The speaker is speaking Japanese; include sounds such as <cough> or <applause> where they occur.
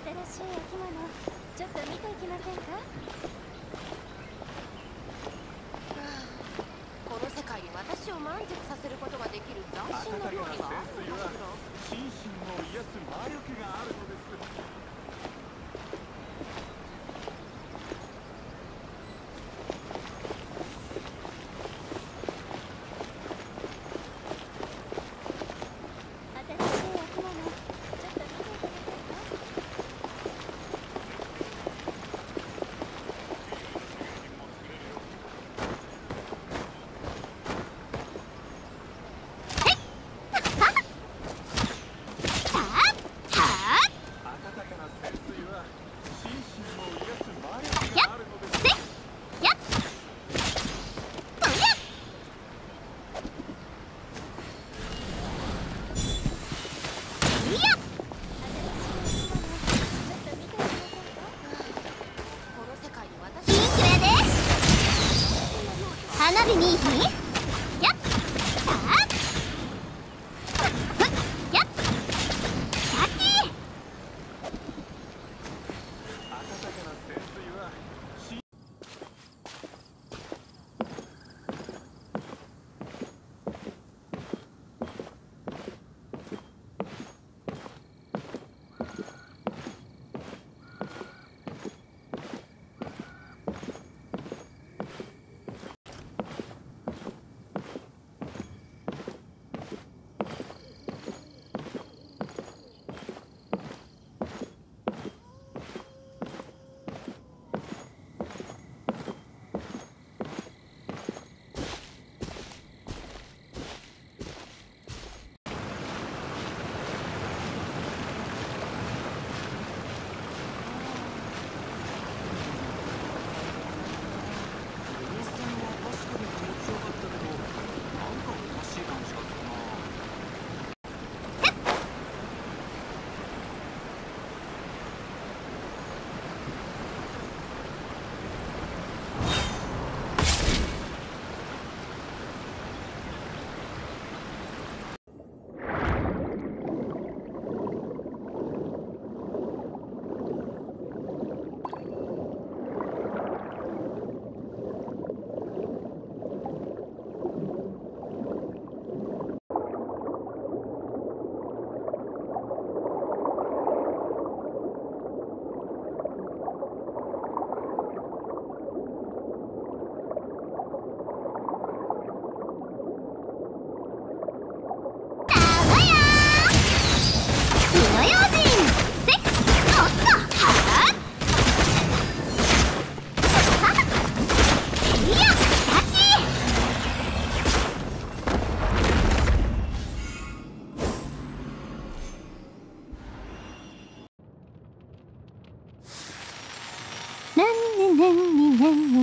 新しい生き物ちょっと見ていきませんか？この世界に私を満足させることができる斬新な料理があるのかしら心身を癒す魔力があるのです新しい生き物ちょっと見ていきませんか温かな潜水は心身を癒す魔力があるのです新しい生き物ちょっと見ていきませんかこの世界に私キンクやで花火にいい <laughs> whoa, <laughs> whoa.